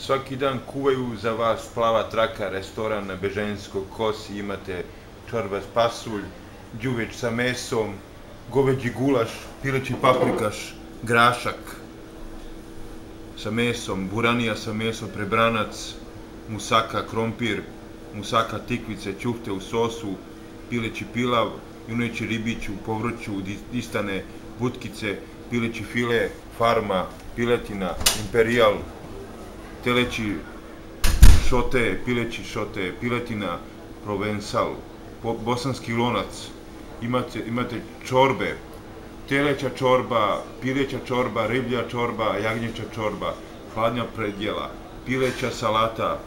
Svaki dan kuvaju za vas plava traka, restoran na Beženskog kosi, imate čorba s pasulj, đuveč sa mesom, goveđi gulaš, pileći paprikaš, grašak sa mesom, buranija sa mesom, prebranac, musaka krompir, musaka tikvice, čufte u sosu, pileći pilav, juneći ribić u povrću, distane, butkice, pileći file, farma, piletina, imperial, teleći šote, pileći šote, piletina, provensal, bosanski lonac, imate, imate čorbe, teleća čorba, pileća čorba, riblja čorba, jagnjeća čorba, hladnja predjela, pileća salata,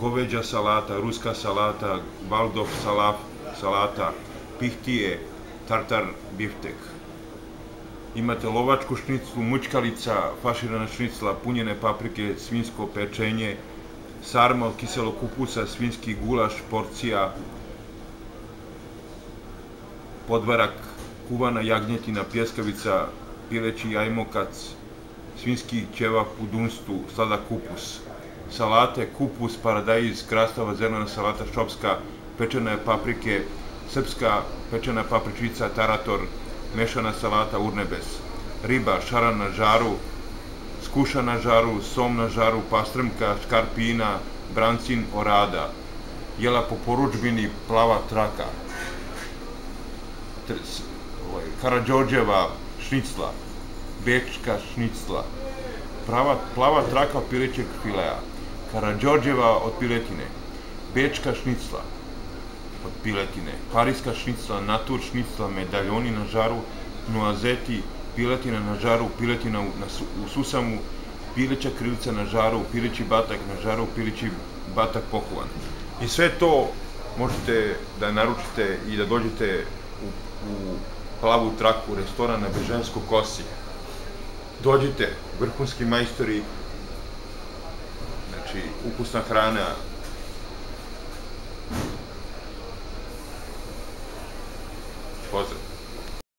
goveđa salata, ruska salata, valdov salaf, salata, pihtije, tartar biftek. Imate lovačku šniclu, mučkalica, faširana šnicla, punjene paprike, svinsko pečenje, sarma od kiselog kupusa, svinski gulaš, porcija, podvarak, kuvana jagnjetina, pjeskavica, pileći jajmokac, svinski ćevap u dunstu, slada kupus, salate, kupus, paradajz, krastava, zelena salata, šopska, pečene paprike, srpska pečena papričica, tarator, mešana salata, urnebes, riba, šaran na žaru, skuša na žaru, som na žaru, pastrmka, škarpina, brancin, orada, jela po poručbini, plava traka, ovaj, Karadžođeva šnicla, bečka šnicla, prava, plava traka pilećeg filea, Karadžođeva od piletine, bečka šnicla, od piletine, pariska šnicla, natur šnicla, medaljoni na žaru, noazeti, piletina na žaru, piletina u, na, u susamu, pileća krilica na žaru, pileći batak na žaru, pileći batak pokovan. I sve to možete da naručite i da dođete u, u plavu traku restorana na Bežansko kosi. Dođite, vrhunski majstori, znači ukusna hrana, фазы.